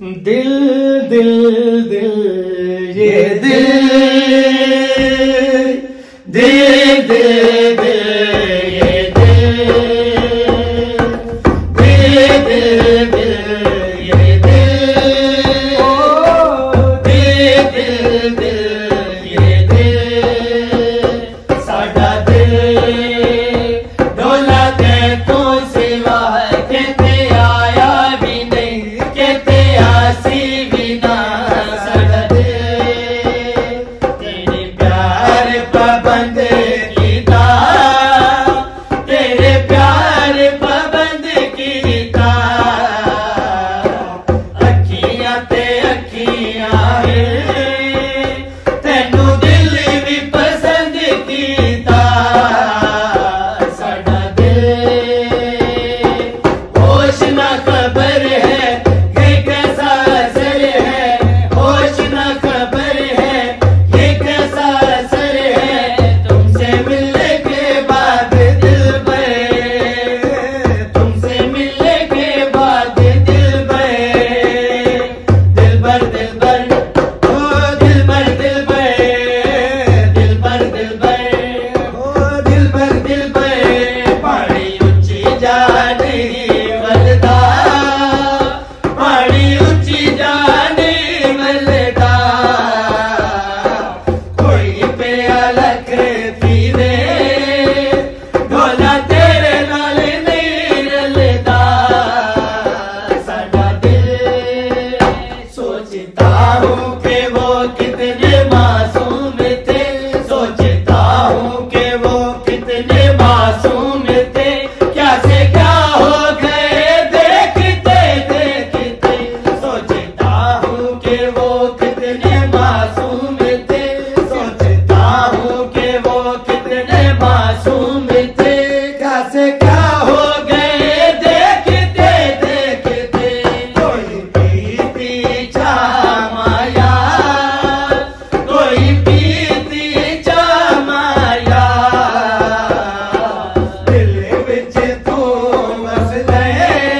दिल दिल दिल ये Ella te hey.